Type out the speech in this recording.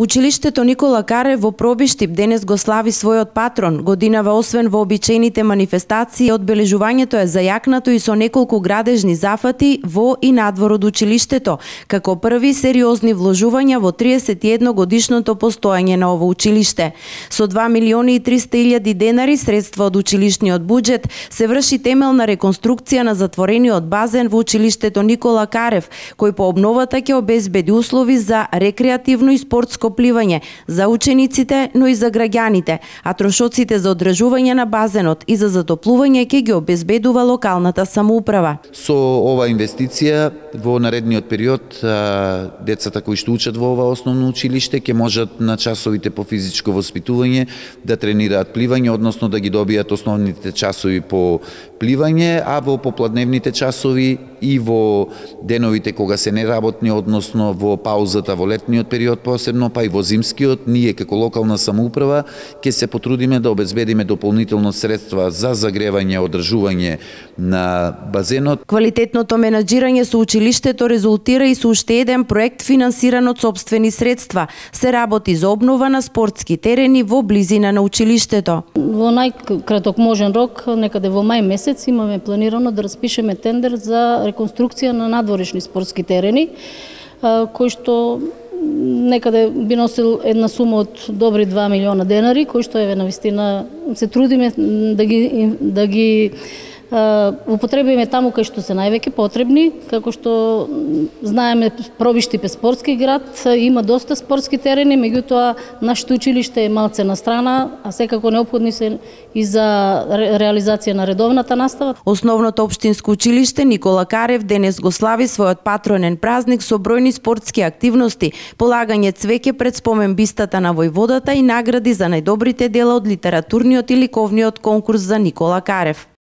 Училиштето Никола Каре во Пробиштип денес го слави својот патрон. Годинава освен во обичаените манифестации, одбележувањето е зајакнато и со неколку градежни зафати во и надвор од училиштето, како први сериозни вложувања во 31 годишното постоење на ово училиште. Со 2 милиони и 300 илјади денари средства од училишниот буџет се врши темелна реконструкција на затворениот базен во училиштето Никола Карев, кој по обновата ќе обезбеди услови за рекреативно и спортско пливање за учениците, но и за граѓаните, а трошоците за одржување на базенот и за затоплување ќе ги обезбедува локалната самоуправа. Со ова инвестиција во наредниот период децата кои што учат во ова основно училиште ќе можат на часовите по физичко воспитување да тренираат пливање, односно да ги добијат основните часови по пливање, а во попладневните часови и во деновите кога се неработни, односно во паузата во летниот период посебно, па и во зимскиот, ние како локална самоуправа ќе се потрудиме да обезбедиме дополнително средства за загревање, одржување на базенот. Квалитетното менаџирање со училиштето резултира и со уште еден проект финансиран од собствени средства. Се работи за обнова на спортски терени во близина на училиштето. Во најкраток можен рок, некаде во мај месец, имаме планирано да распишеме тендер за реконструкција на надворешни спортски терени, кој што некаде би носил една сума од добри 2 милиона денари, кој што е на вистина се трудиме да ги да ги употребиме таму кај што се највеќе потребни, како што знаеме Пробиштип е спортски град, има доста спортски терени, меѓутоа нашето училиште е малце на страна, а секако необходни се и за реализација на редовната настава. Основното општинско училиште Никола Карев денес го слави својот патронен празник со бројни спортски активности, полагање цвеќе пред спомен бистата на војводата и награди за најдобрите дела од литературниот и ликовниот конкурс за Никола Карев.